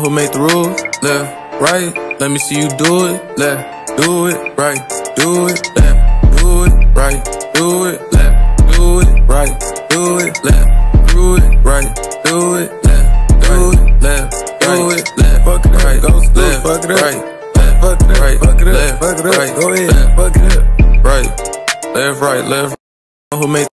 who made the rules? Left, right, let me see you do it. Left, do it, right, do it, left, do it, right, do it, left, do it, right, do it, left, do it, right, do it, left, do it, left, do it, left, Fuck it right, go left, fuck it right, left, Fuck it up, right, fuck it up, left, fuck it up. right, Go ahead, left, fuck it up. right, left, right, left. Who made